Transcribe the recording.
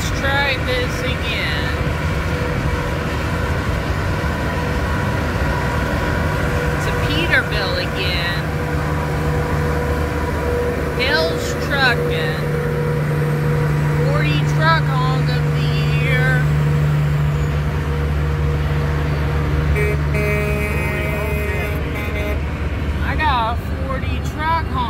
Let's try this again. It's a Peterbilt again. Hill's Trucking. 40 Truck Hog of the Year. I got a 40 Truck Hog.